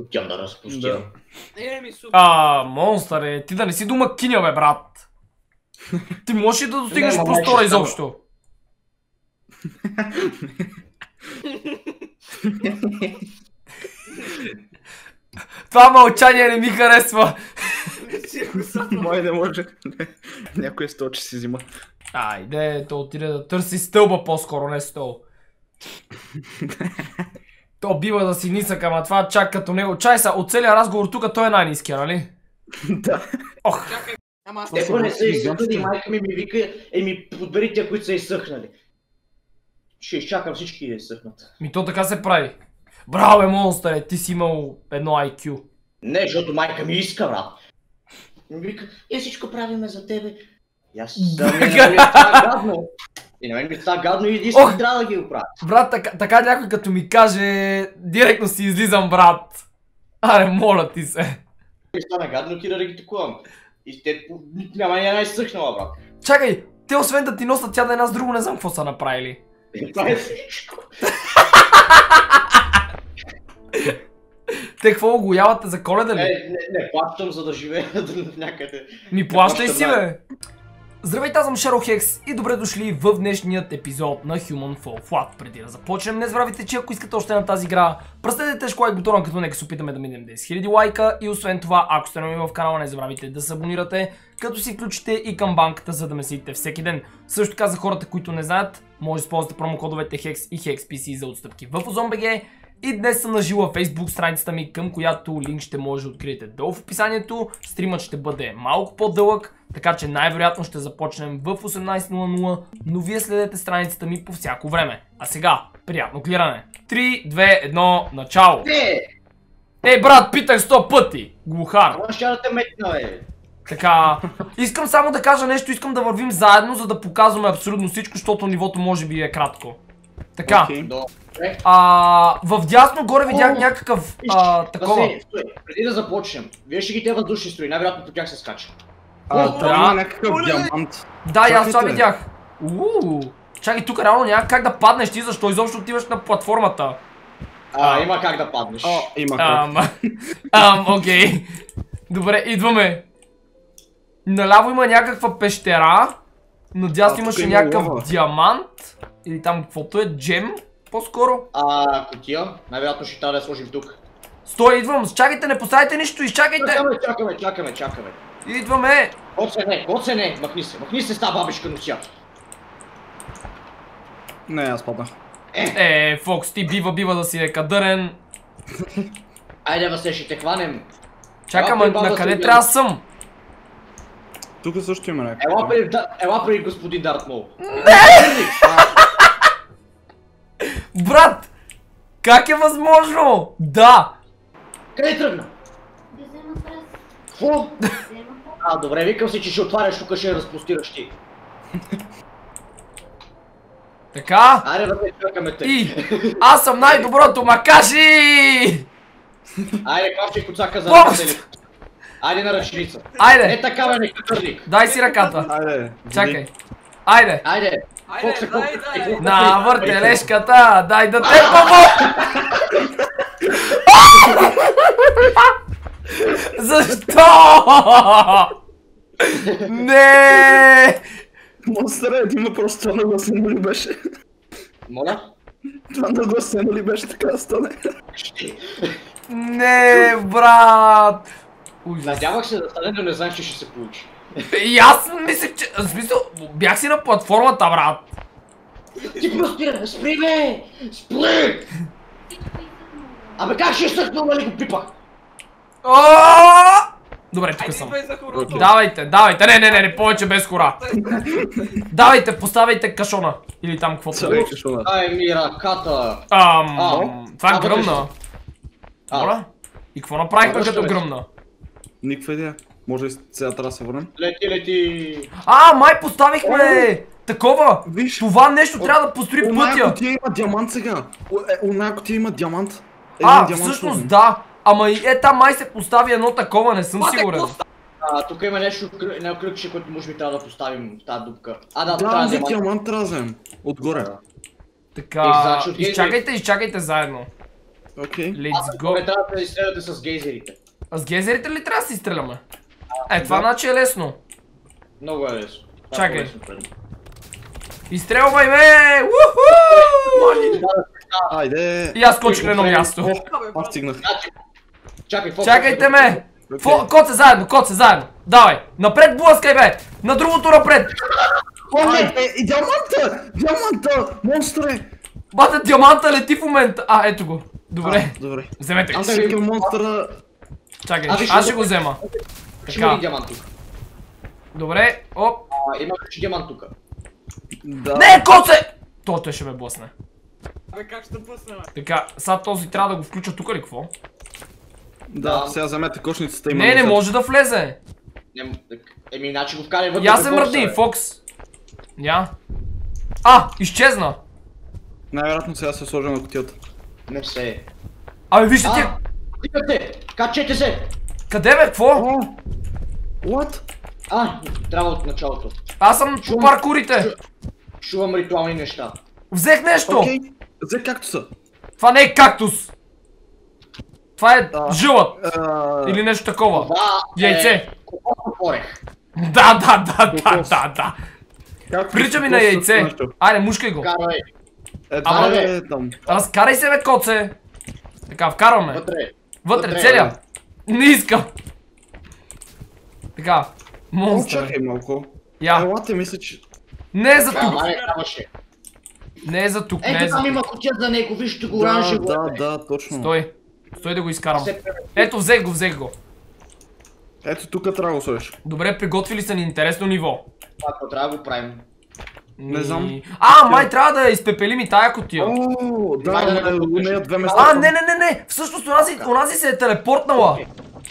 Отивам да разпустя. Еми, супер. А, монстър е, ти да не си дома киня, бе, брат. Ти можеш ли да достигнеш простора изобщо? Това мълчание не ми харесва. Май не може. Някой стол, че си взима. Айде, то отиде да търси стълба по-скоро, не стол. То бива да си нисък, ама това чак като него. Чай са, от целия разговор тук той е най-ниския, нали? Да. Ох, Чакай. Ама аз Те не са изсъхнали, майка ми ми вика, еми подбери тия, които са изсъхнали. Ще изчакам всички да изсъхнат. ми то така се прави. Браво, бе, монстър, е, ти си имал едно IQ. Не, защото майка ми иска, брат. Ми вика, е всичко правиме за тебе. И аз съм ми Бега. нали, това гадно. И на мен ми става гадно и Ох. трябва да ги оправя. Брат, така, така някой като ми каже, директно си излизам, брат. Аре, моля ти се. И стана гадно, отида да ги тукувам. И те няма ни една изсъхнала, брат. Чакай, те освен да ти носят тя да е нас друго, не знам какво са направили. И това е всичко. Те какво огоявате за коледа Не, ли? не, не, плащам за да живея някъде. Ми плащай си, бе! Здравейте, аз съм Шеро Хекс и добре дошли в днешният епизод на Human Fall Flat. Преди да започнем, не забравяйте, че ако искате още на тази игра, пръстете тежко лайк бутона, като нека се опитаме да минем 10 000 лайка и освен това, ако сте нови в канала, не забравяйте да се абонирате, като си включите и камбанката, за да ме следите всеки ден. Също така за хората, които не знаят, може да използвате промокодовете HEX и HEXPC за отстъпки в OzonBG. И днес съм нажила Facebook страницата ми, към която линк ще може да откриете долу в описанието. Стримът ще бъде малко по-дълъг, така че най-вероятно ще започнем в 18.00, но вие следете страницата ми по всяко време. А сега, приятно клиране! 3, 2, 1, начало! Ей брат, питах 100 пъти! Глухар! Ама ще да те метна, бе. Така, искам само да кажа нещо, искам да вървим заедно, за да показваме абсолютно всичко, защото нивото може би е кратко. Така. Добре. а, в дясно горе видях О, някакъв а, такова. Василий, стой, преди да започнем, вие ще ги те въздушни строи, най-вероятно по тях се скача. А, О, да. има някакъв Оле! диамант. Да, и аз това видях. Ууу. Чакай, тук реално няма как да паднеш ти, защо изобщо отиваш на платформата? А, А. има как да паднеш. О, има как. Ам, ам, окей. Добре, идваме. Наляво има някаква пещера. Надясно имаше има някакъв лава. диамант. Или там каквото е, джем. По-скоро. А, кутия, най-вероятно ще трябва да я сложим тук. Стой, идвам. Чакайте, не поставяйте нищо, изчакайте. Чакаме, чакаме, чакаме, чакаме. Идваме. Гоце не, гоце не, махни се, махни се с тази бабишка нося. Не, аз паднах. Е, Фокс, ти бива, бива да си е кадърен. Айде, Васе, ще те хванем. Баба на къде трябва да съм? Тук също има някакъв. Ела при, да, ела при господин Дарт Мол. Брат! Как е възможно? Да! Къде тръгна? Пръст. А, добре, викам си, че ще отваряш тук, ще я разпростираш ти. Така. Айде, Васе, чакаме те. И аз съм най-доброто, макаши! Айде, клавче коцака за ни. Айде на ръченица. Е Айде, така, бе, не катърник. дай си ръката. Айде, Чакай. Айде. Айде. Айде, дай, дай. е колко- На въртележката, дай да те помогна! Защо? Не! Монстър е, има просто това нагласено ли беше? Моля? Това нагласено ли беше така да стане? Не, брат! Надявах се да стане, но не знаех, че ще се получи. И аз мислех, че... В смисъл, бях си на платформата, брат. Ти простира, спри бе! Спри! Абе как ще съхнал, нали го пипах? О! Добре, тук съм. Давайте, давайте, не, не, не, не, повече без хора. Давайте, поставяйте кашона. Или там каквото. е. Кашона. Ай ми ръката! Ам, това е гръмна. Моля? И какво направихме като гръмна? Никаква идея. Може и сега трябва да се върнем? Лети, лети! А, май поставихме такова. Виж! Това нещо трябва да построи Оная пътя. котия има диамант сега. Е, Оная котия има диамант. А, диамант всъщност да. Ама и е там май се постави едно такова, не съм Мате, сигурен. А, тук има нещо, едно кръгче, което може би трябва да поставим в тази дупка. А, да, Да, трябва да има. диамант трябва да вземем. Отгоре. Е, Така, значи, отиде- изчакайте, изчакайте заедно. Окей. Let's go. трябва да изстреляте с гейзерите. А с гейзерите ли трябва да си изстреляме? Е, това значи е лесно. Много е лесно. Е Чакай. Изстрелвай ме! Уху! Айде. И аз скочих на едно място. Аз стигнах. Значи, Чакай? Чакайте ме! Фо, коце заедно, коце заедно. Давай, напред блъскай бе! На другото напред! Не, е, диаманта! Диаманта! Монстре! Бата, диаманта лети в момента. А, ето го. Добре, вземете го. Аз викам монстъра... Чакай, аз ще го взема. Ще има ли диамант тук? Добре, оп. А, Има ли диамант тук? Да. Не, коце! То той ще ме блъсне. Абе как ще пусне, бе? Така, сега този трябва да го включа тук ли какво? Да, сега вземете кошницата и Не, не може да влезе. Не, Еми, значи го вкарай вътре. Я се мръдни. Фокс. Я. А, изчезна. Най-вероятно сега се сложа на кутията. Не се. Абе, вижте Дигате! Качете се! Къде бе, какво? What? А, трябва от началото. Аз съм по Чувам. паркурите. Чувам ритуални неща. Взех нещо. Окей. Взе както са. Това не е кактус. Това е жълът. А, Или нещо такова. Това Яйце. е... Кокосов орех. Да, да, да, да, да, да. както Прилича ми на яйце. Айде, мушкай го. Карай. Е, Ама, е там. Разкарай се, бе, коце. Така, вкарваме. Вътре. Вътре, вътре, целя. Не искам. Така. Монстър. чакай малко. Я. Елате, мисля, че... Не е за Да, тук. не е за тук. Не е Ето за там тук. има кутия за него, вижте го Да, оранжево. да, е. да, точно. Стой. Стой да го изкарам. Ето, взех го, взех го. Ето тук трябва да го. Добре, приготвили са ни интересно ниво. Какво трябва да го правим. Не знам. И- А, май трябва да изпепелим и тая котия. О, да, да да, го нея две места. А, не, не, не, не! Всъщност онази се е телепортнала.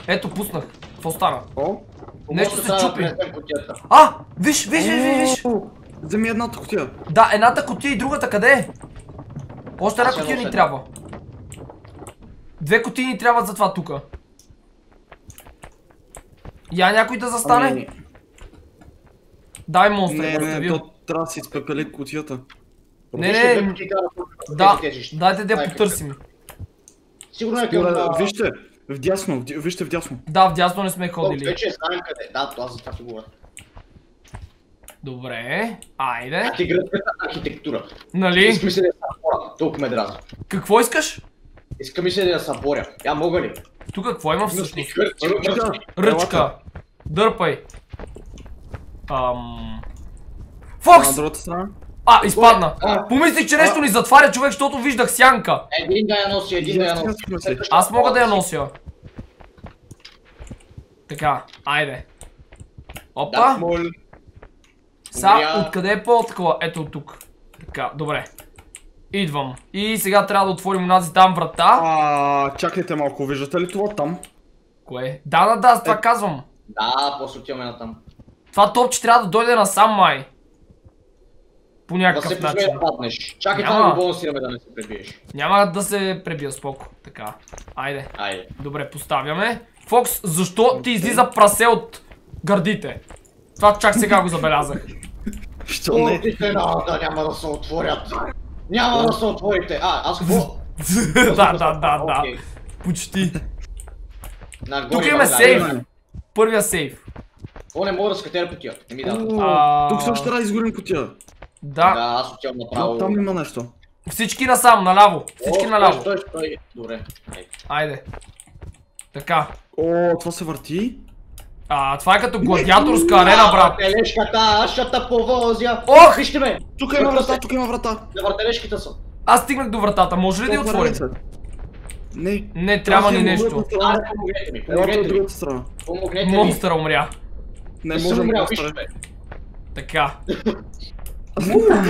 Ето, пуснах. Какво стана? О, Нещо се чупи. А! Виж, виж, виж, виж, Вземи едната кутия. Да, едната котия и другата къде е? Още една котия ни трябва. Две котии ни трябват за това тука. Я някой да застане? Ами, Дай монстър, Не, не, не, то трябва да си изпепели кутията. Не, не, да дайте да я потърсим. Сигурно е към... Вижте, вдясно, вди- вижте вдясно. Да, вдясно не сме ходили. Вече знаем къде. Да, това за това ти говоря. Добре, айде. Ти гръцката архитектура. Нали? Иска ми се да я съборя. Толкова ме дразни. Какво искаш? Иска ми се да я съборя. Я мога ли? Тук какво има всъщност? Ръчка. Ръчка. Дърпай. Ам... На Фокс! другата страна. А, изпадна. А. Помислих, че нещо ни затваря човек, защото виждах сянка. Един да я носи, един да я носи. Аз мога да я нося. Така, айде. Опа. Сега, откъде е по-такова? Ето от тук. Така, добре. Идвам. И сега трябва да отворим онази там врата. А, чакайте малко, виждате ли това там? Кое? Да, да, да, с Е. това казвам. Да, после отиваме на там. Това топче трябва да дойде насам май. По Да някакъв се посмея начин. да паднеш. Чакай Няма. това да го бонусираме да не се пребиеш. Няма да се пребия споко. Така. Айде. Айде. Добре, поставяме. Фокс, защо ти излиза прасе от гърдите? Това чак сега го забелязах. Що не? Отите на да няма да се отворят. Няма да се отворите. А, аз какво? да, да, да, да. Почти. Тук имаме да, сейф. да. Първия сейф. О, не мога да скатера по тия. Не ми да. О, А. Тук също трябва да изгорим кутия. Да. Да, аз отивам направо. там има нещо. Всички насам, наляво. Всички О, наляво. Стой, стой, стой. Добре. Айде. Така. О, това се върти. А, това е като гладиаторска арена, брат. Въртележката, аз ще те повозя. Ох! Вижте ме. Тук има врата, тук има врата. На въртележките съм. Аз стигнах до вратата. Може ли да я отворим? Не. Не, трябва ни нещо. помогнете ми, Елате от помогнете ми. другата страна. Помогнете ми. Монстър умря. Не умрял, да вижте стане. ме. Така.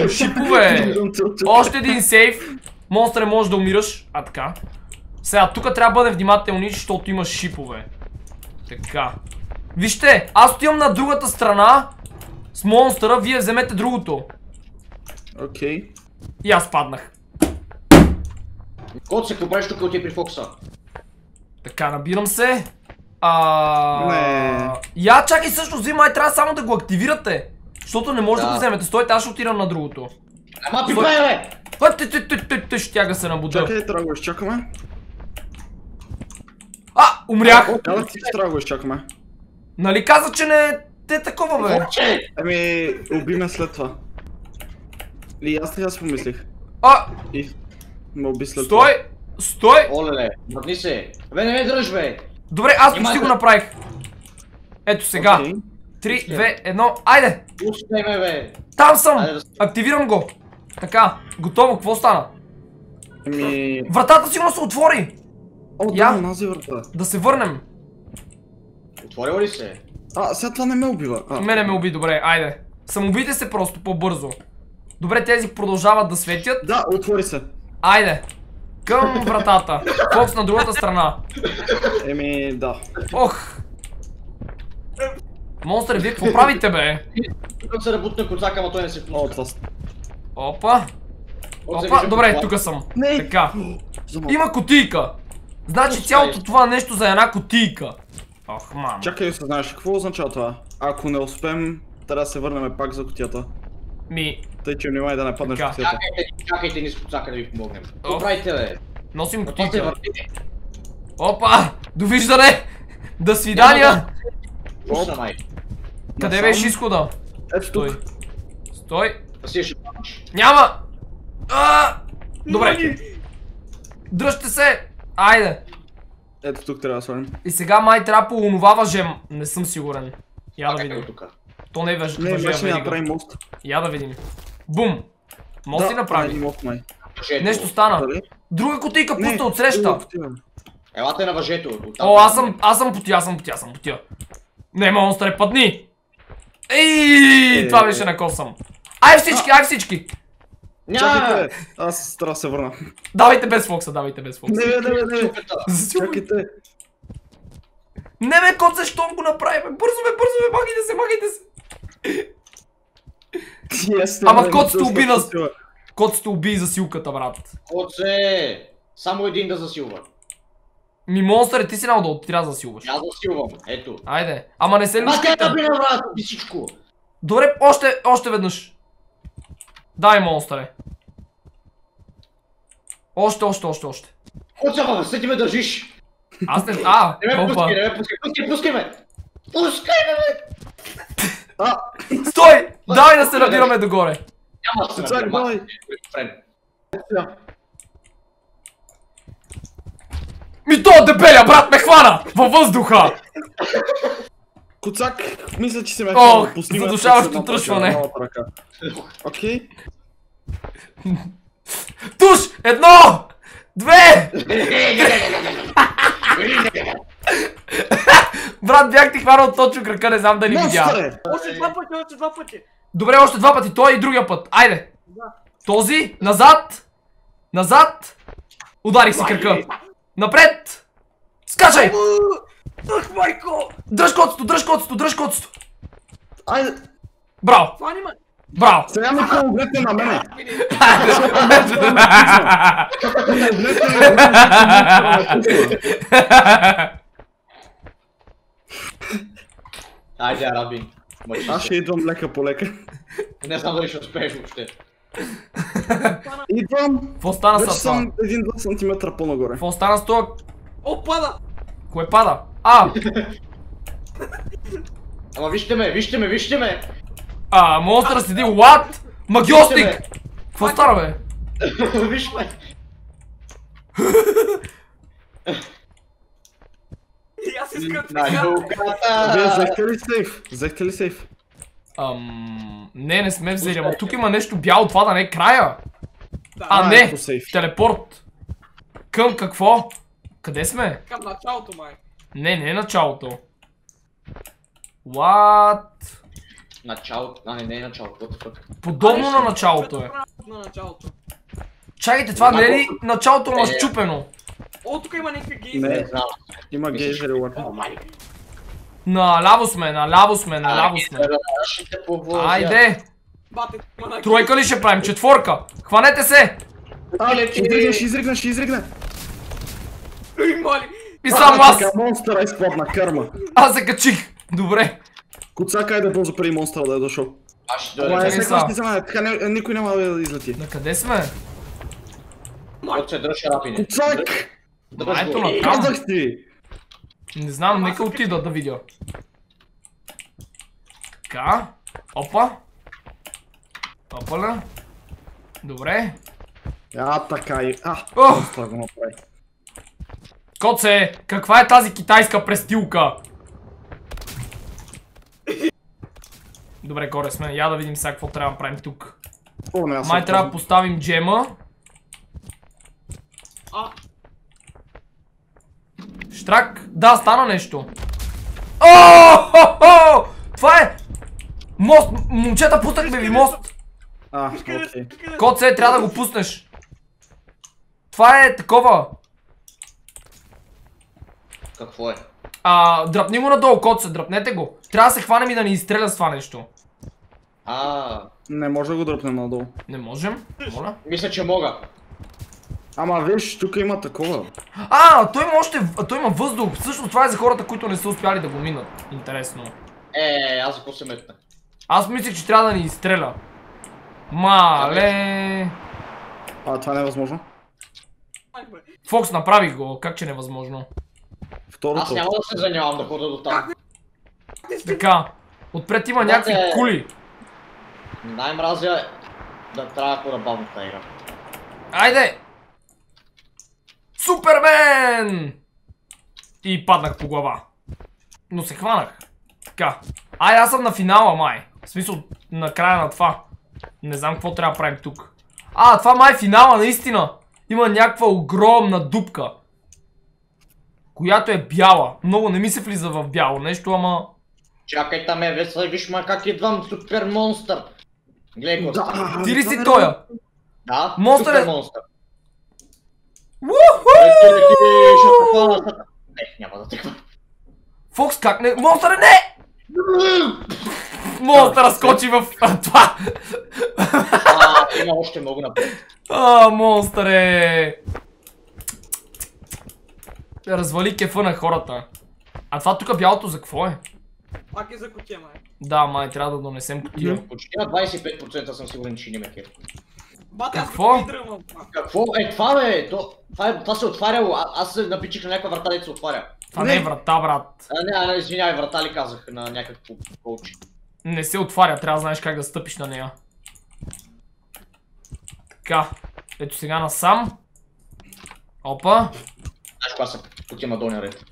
Шипове. Още един сейф. Монстър може да умираш. А така. Сега, тук трябва да бъдем внимателни, защото има шипове. Така. Вижте, аз отивам на другата страна с монстъра, вие вземете другото. Окей. И аз паднах. Кот се правиш тук отиде при Фокса? Така, набирам се. А... Не. Я, чакай, всъщност вие май трябва само да го активирате. Защото не може да, Да. го вземете. Стойте, аз ще отидам на другото. Ама пипай, бе! А, те, те, те, те, те, ще тяга се набуда. Чакай, го изчакаме. А, умрях! Казах ти, че го изчакаме. Нали каза, че не те такова, бе? Ами, уби ме след това. Или аз така си помислих. А, И ме уби след това. стой! Стой! Олеле, мръдни се. Бе, не ме дръж, бе. Добре, аз почти го направих. Ето сега. Окей. 3, 2, 1, айде! Пускай ме, бе. Там съм! Активирам го. Така, готово, какво стана? Ами... Вратата сигурно се отвори! О, Я. да, нази врата. Да се върнем. Отворила ли се? А, сега това не ме убива. А, Мене ме уби, добре, айде. Самоубийте се просто по-бързо. Добре, тези продължават да светят. да, отвори се. Айде. Към вратата. Фокс на другата страна. Еми, да. Ох. Монстър, вие какво правите, бе? Тук се ръбутна коцака, ама той не се пуска. Опа. Опа, добре, тук съм. Не. Така. Има кутийка. Значи цялото това нещо за една кутийка. Ох, мам. Чакай, се знаеш какво означава това? Ако не успеем, трябва да се върнем пак за кутията. Ми, Тъй, че внимай да не паднеш Така. кутията. Чакайте, чакайте ни с коцака да ви помогнем. Правите, бе? носим въртите? Опа! Довиждане! До свидания! Май. Къде Насам. беше изхода? Ето Стой. тук. Стой. Си ще паднеш. Няма! А! Добре. Дръжте се! Айде! Ето тук трябва да сложим. И сега май трябва по онова въжем. Не съм сигурен. Я да видим. тук. То не е въж... Не, въже, да направим мост. Я да видим. Бум! Мост ли Да, направи? прави мост, май. Нещо стана. Дали? Друга кутийка Не, пусна отсреща. друга кутия. Елате на въжето. О, аз съм, аз съм потия, аз съм потия, аз съм потия. Не, монстър, падни! Ей, Е, това беше на косъм. Ай всички, ай всички! Чакайте, аз трябва да се върна. Давайте без Фокса, давайте без Фокса. Не, не, не, не. Чакайте. Не бе, коце, щом го направим? Бързо бе, бързо бе, махайте се, махайте се! Ама кот сте уби не, на- не, не, Коцето уби засилката, брат. Оце! Само един да засилва. Ми, монстър, ти си надолу, ти трябва да засилваш. Аз засилвам. Ето. Айде. Ама не се Ма тя лючкайте. да би направила би всичко. Добре, още, още веднъж. Дай, монстъре. Още, още, още, още. Баба, се ти ме държиш. Аз не... А, Не ме пускай, не ме пускай, пускай, пускай ме. Пускай ме, бе. Стой! Давай да се набираме догоре. Няма да се Чак, набира, давай. махай, френд. Ми то дебеля, брат, ме хвана! Във въздуха! Коцак, мисля, че си ме Ох. Пусни ме задушаващо тръшване. Окей. Туш! Едно! Две! Брат, бях ти хванал точно крака, не знам дали видя. Още два пъти, още два пъти. Добре, още два пъти, той и другия път. Айде! Този, назад! Назад! Ударих си крака. Напред! Скачай! Ах, майко! Дръж коцето, дръж коцето, дръж коцето! Айде, Браво! Ме! Браво! сега ми помогнете на мене. Айде, Арабин. Аз ще идвам лека по лека. Не знам дали ще успееш въобще. Идвам. Какво стана с това? съм 1-2 см по-нагоре. Какво стана с това? О, пада! Кое пада? А! Ама вижте ме, вижте ме, вижте ме. А, монстър седи, what? Магиостик! Какво стана бе? Виж ме. И аз искам така. Вие взехте ли сейф? Взехте ли сейф? Ам... Не, не сме взели, ама тук има нещо бяло, това да не е края. А, А, не! Телепорт. Към какво? Къде сме? Към началото, май. Не, не е началото. What? Началото. А, не, не е началото. Подобно на началото е. На началото. Чакайте, това не е ли началото на щупено? О, тук има някакви гейзи. Не знам. има гейзери. О, май. Наляво сме, наляво сме, наляво сме. Айде! Тройка ли ще правим? Четворка! Хванете се! А, ще изригне, ще моли. И само аз! Монстъра изплатна кърма. Аз се качих! Добре. Коцак, айде бързо преди монстъра да е дошъл. Аз ще Това е сега са. ще знае, така никой няма да излети. На къде сме? Се дръж Ето на там. Казах ти! Не знам, нека отида да видя. Така. Опа. Опаля. Добре. А, така и... А, Ох! това го направи. Коце, каква е тази китайска престилка? Добре, горе сме. Я да видим сега какво трябва да правим тук. О, не, аз Май трябва да поставим джема. А, Штрак. Да, стана нещо. О, хо, хо! Това е... Мост. Момчета, пуснахме ви мост. А, окей. Коце, трябва да го пуснеш. Това е такова. Какво е? А, дръпни го надолу, коце, дръпнете го. Трябва да се хванем и да ни изстреля с това нещо. А, Не може да го дръпнем надолу. Не можем? Моля. мисля, че мога. Ама виж, тук има такова. А, той има още, той има въздух. Всъщност това е за хората, които не са успяли да го минат. Интересно. Е, аз ако се метна. Аз мислех, че трябва да ни изстреля. Мале. А, това не е възможно. Фокс, направих го. Как че невъзможно? Второто. Аз няма да се занимавам да хода до там. Така. Отпред има някакви кули. Най-мразя да трябва да бавно тази игра. Айде! Супермен! И паднах по глава. Но се хванах. Така. Ай, аз съм на финала, май. В смисъл, на края на това. Не знам какво трябва да правим тук. А, това май е финала, наистина. Има някаква огромна дупка. Която е бяла. Много не ми се влиза в бяло нещо, ама... Чакай там е, веса, виж ма как идвам, супер монстър. Гледай какво става. Да, Ти ли си тоя? Да, Монстър супер е- монстър. Уху! Не, няма да хвана. Фокс, как не... Монстър е не! Монстър скочи в а, това. Има още много напред. А, монстър е... Развали кефа на хората. А това тук бялото за какво е? Пак е за кутия, май. Да, май, трябва да донесем кутия. Почти на 25% съм сигурен, че не ме кеф. Бате, аз Какво? Какво? Е, това бе! То, това, е, това се отваряло. А, аз се напичих на някаква врата, дето се отваря. Това не е врата, брат. А, не, а, не, извинявай, врата ли казах на някакво колче. Не се отваря, трябва да знаеш как да стъпиш на нея. Така. Ето сега насам. Опа. Знаеш кога се отива на долния ред.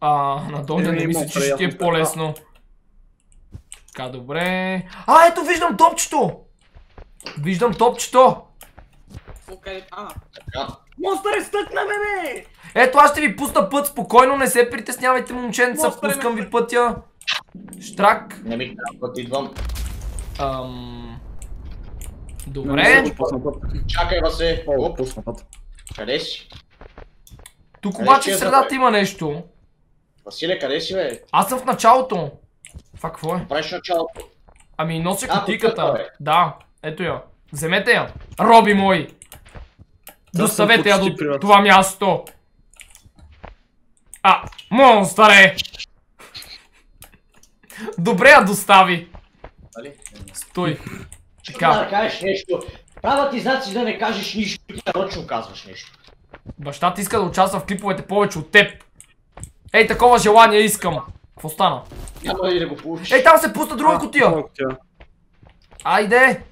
А, на долния Еми, не мисля, има че ще ти е по-лесно. Така, добре. А, ето виждам топчето! Виждам топчето! А, Така. монстър е стъкна, бе, бе! Ето аз ще ви пусна път, спокойно, не се притеснявайте, момченца, е пускам ви пътя. Штрак. Не ми трябва път идвам. Ам... Добре. Чакай, Васе. Пусна път. къде си? Тук обаче в средата има нещо. Василе, къде си, бе? Аз съм в началото. Това какво е? Правиш началото. Ами нося кутиката. Да, ето я. Вземете я. Роби мой. Да, Доставете я до това място. А, монстър е! Добре я достави. Нали? Стой. Така. Да кажеш нещо. Правят ти знаци да не кажеш нищо, ти нарочно казваш нещо. баща ти иска да участва в клиповете повече от теб. Ей, такова желание искам. Какво стана? Няма да го получиш? Ей, там се пусна друга кутия. Айде!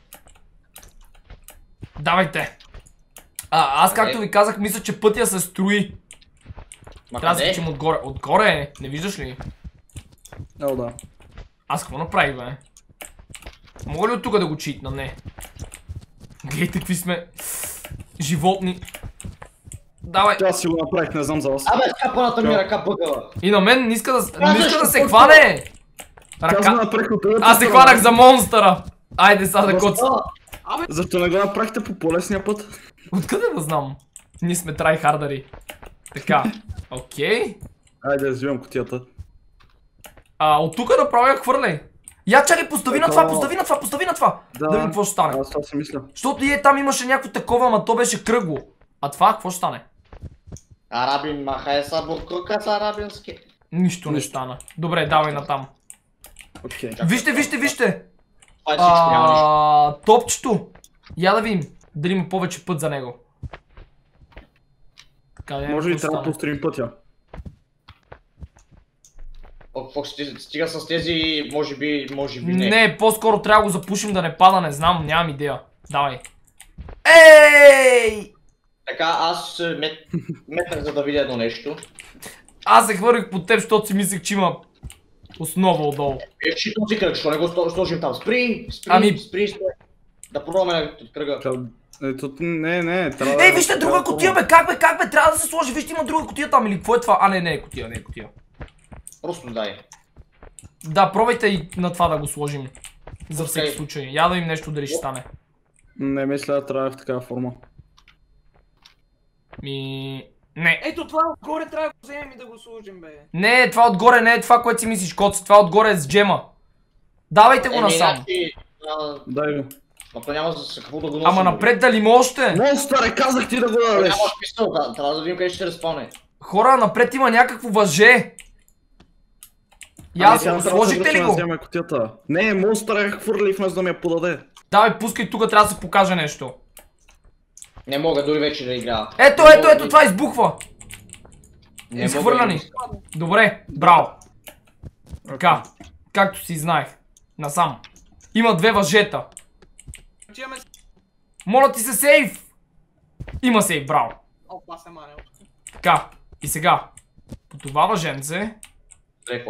Давайте! А, аз както ви казах, мисля, че пътя се строи. Ма Трябва да къде? скачим отгоре. Отгоре е, не виждаш ли? Ел, да. Аз какво направих, бе? Мога ли от тук да го читна? Не. Гледайте какви сме животни. Давай. Тя си го направих, не знам за вас. Абе, скапаната ми ръка бъгала. И на мен не иска да, не иска да се хване. Ръка. Аз се хванах за монстъра. Айде сега да коц. А, Защо не го направихте по по-лесния път? Откъде да знам? Ние сме трайхардари. Така. Окей. Айде да взимам кутията. А, от тук да правя хвърляй. Я чакай, постави на това, постави на това, постави на това. Да, видим какво ще стане. Аз това си мисля. Защото и е там имаше някакво такова, ама то беше кръгло. А това какво ще стане? Арабин махае са буркрука с арабински. Нищо не стана. Добре, давай натам. Окей. Вижте, вижте, вижте! Това е всичко, няма нищо. А, топчето. Я да видим дали има повече път за него. Така, да Може какво трябва да построим пътя. Ще стига с тези, може би, може би не. Не, по-скоро трябва да го запушим да не пада, не знам, нямам идея. Давай. Ей! Така, аз е, мет, метнах за да видя едно нещо. Аз се хвърлих по теб, защото си мислех, че има основа отдолу. Е, че този кръг, що не го сложим там? Спри, спри, Ами- спри, спри. Да пробваме кръга. Ето, не, не, трябва Ей, да- вижте друга да котия, бе, как бе, как бе, трябва да се сложи, вижте има друга котия там или какво е това? А, не, не е котия, не е котия. Просто дай. Да, пробайте и на това да го сложим. За всеки случай. Я да им нещо дали ще стане. Не мисля, трябва в такава форма. Ми... Не. Ето това отгоре трябва да го вземем и да го сложим, бе. Не, това отгоре не е това, което си мислиш, коци. Това отгоре е с джема. Давайте го насам. значи, а, Дай го. Ма то няма за какво да го носим. Ама напред дали има още? Монстър, казах ти да го дадеш! Няма смисъл, да, трябва да видим къде ще респауне. Хора, напред има някакво въже. Ами, да сложите ли го? Не, монстър е хвърли вместо да ми я подаде. Давай, пускай тук, трябва да се покаже нещо. Не мога дори вече да играя. Ето, Не ето, ето, да- това избухва. не изхвърляни. да- Добре, браво. Така, както си знаех. Насам. Има две въжета. Моля ти се сейф! Има сейф, браво. Опа, се маня. Така, и сега. По това въженце. Добре,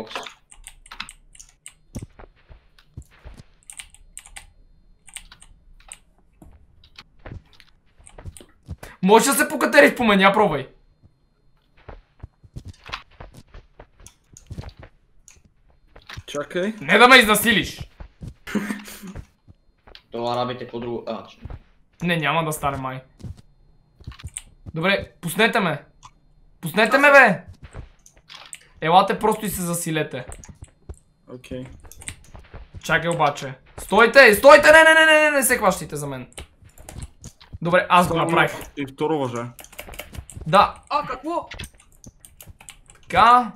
Може да се покатериш по мен, я пробвай. Чакай. Не да ме изнасилиш. Това рабите по друго. А, че- Не, няма да стане май. Добре, пуснете ме. Пуснете ме, бе! Елате просто и се засилете. Окей. Чакай обаче. Стойте! Стойте! Не, не, не, не, не, не се хващайте за мен. Добре, аз го направих. И второ въже. Да, А, какво? така.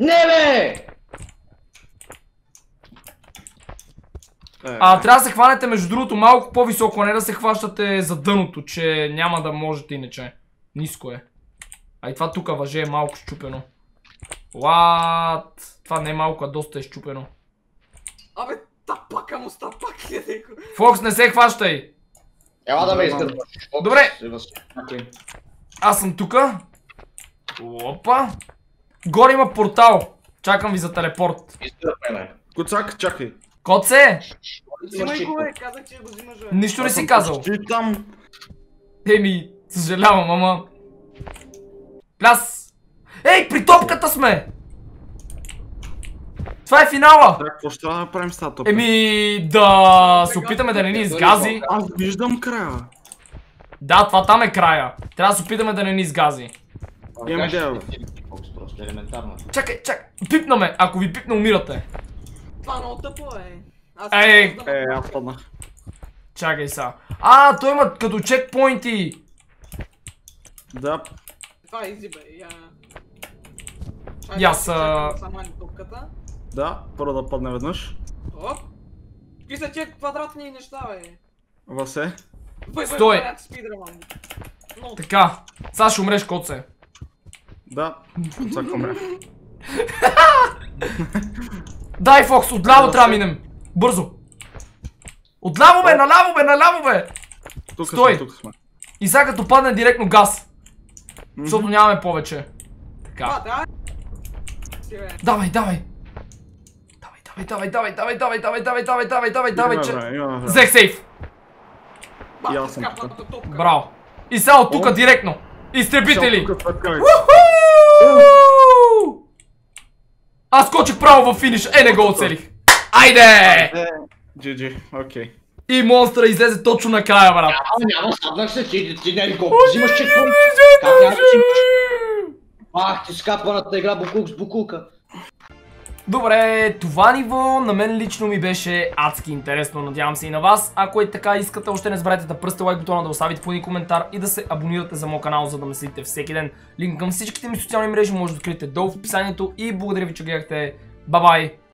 Не бе! Е, А, трябва да се хванете между другото малко по-високо, а не да се хващате за дъното, че няма да можете иначе. Ниско е. А и това тук въже е малко щупено. What? Това не е малко, а доста е щупено. Абе, тапака му стапак е. Фокс, не се хващай! Ела да ме. Фокс, Добре. Аз съм тука. Опа. Горе има портал. Чакам ви за телепорт. Изгърбай ме. Куцак, чакай. Коце! Взимай го, бе, казах, че го взимаш, бе. Нищо не си казал. почти там. Еми, съжалявам, ама. Пляс! Ей, при топката сме! Това е финала! Да, какво ще направим с тази топка? Еми, да се опитаме да не ни изгази. Аз виждам края. Да, това там е края. Трябва да се опитаме да не ни изгази. Имам идея, елементарно. Чакай, чакай. Пипна ме. Ако ви пипна, умирате. Това е много тъпо, бе. Аз Ей. Е, аз паднах. Чакай сега. А, той има като чекпоинти. Да, Това е изи, бе. Я... И аз, а- Сама ни топката. Да, първо да падне веднъж. Оп. Какви са тия квадратни неща, бе? Васе. Бе, Стой. бе, спидърман. Много Така. Сега ще умреш, коце. Да, Куцак умре. Дай, Фокс, отляво трябва да минем. Бързо. Отляво бе, наляво бе, наляво бе. Тук Стой. сме, тук сме. И сега като падне директно газ. Защото нямаме повече. Така. А, да. Си, бе. Давай, давай. Давай, давай, давай, давай, давай, давай, давай, давай, давай, давай, че... Взех сейф. И аз съм топка. Браво. И сега от тук О. директно. Изтребители. Тук! Аз скочих право в финиш. Е, не го оцелих. Айде! GG, окей. И монстъра излезе точно накрая, брат. Няма, няма, саднах се, ти, ти не го взимаш чекпоинт. Как няма? Ах, ти скапаната игра Букук с Букука. Добре, това ниво на мен лично ми беше адски интересно, надявам се и на вас. Ако е така искате, още не забравяйте да пръсте лайк бутона, да оставите по един коментар и да се абонирате за моят канал, за да ме следите всеки ден. Линк към всичките ми социални мрежи може да откриете долу в описанието и благодаря ви, че гледахте. Бабай!